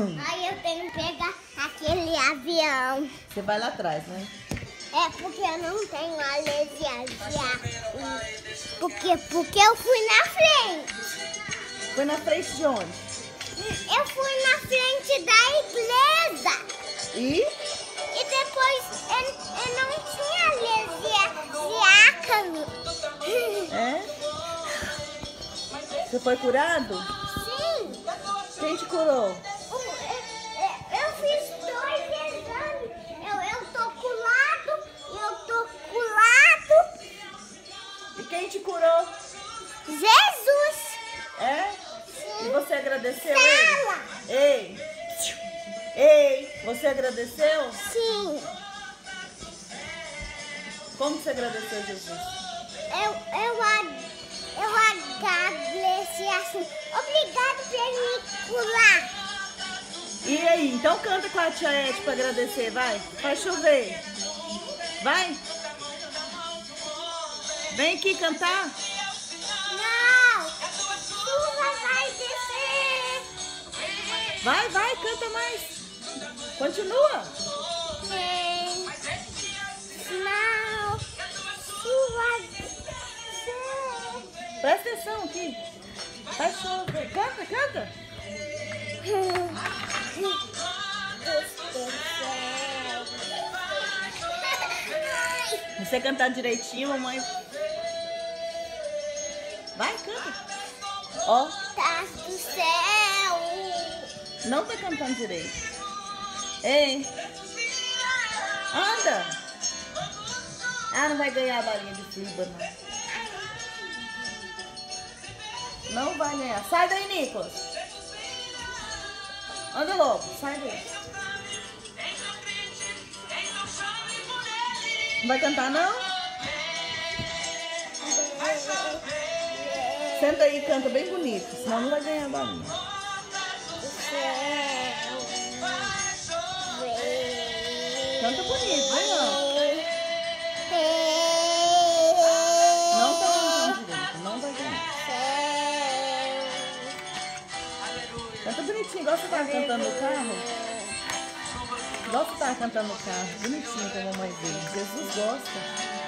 Aí eu tenho que pegar aquele avião. Você vai lá atrás, né? É porque eu não tenho alergia. Porque, porque eu fui na frente. Foi na frente de onde? Eu fui na frente da igreja. E? E depois eu, eu não tinha alergia de ácaro. É? Você foi curado? Sim. Quem te curou? Quem te curou? Jesus. É? E você agradeceu Fala. ele? Ei! Ei! Você agradeceu? Sim. Como você agradeceu Jesus? Eu, eu, eu agradeci assim. Obrigado por me curar. E aí? Então canta com a tia Ed pra agradecer, vai. Faz chover. Vai. Vem aqui cantar. Não. Chuva vai descer. Vai, vai, canta mais. Continua. Vem. Não. Chuva descer. Presta atenção aqui. Vai chover. Canta, canta. Você cantar direitinho, mamãe. Vai, canta. Ó, Tá do céu. não tá cantando direito. Ei, anda. Ah, não vai ganhar a balinha de fibra, não. Não vai ganhar. Sai daí, Nicolas. Anda logo, sai daí. Não vai cantar, não? Senta aí e canta bem bonito, senão não vai ganhar balinha. Canta bonito, vem não. Não tá cantando direito, não vai ganhar. Canta bonitinho, igual você tava cantando no carro. Igual você tava cantando no carro, bonitinho com a mamãe dele. Jesus gosta.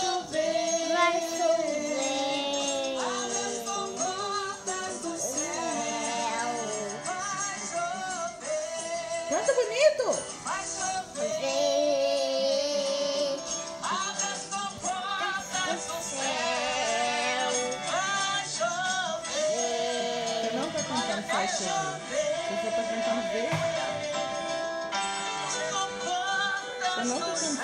chover. Vai chover. Abre as comportas do céu. Vai chover. Canta bonito. Vai chover. Abre as comportas do céu. Vai chover. Você não tá cantando faz chover. Você tá cantando ver. Você não tá cantando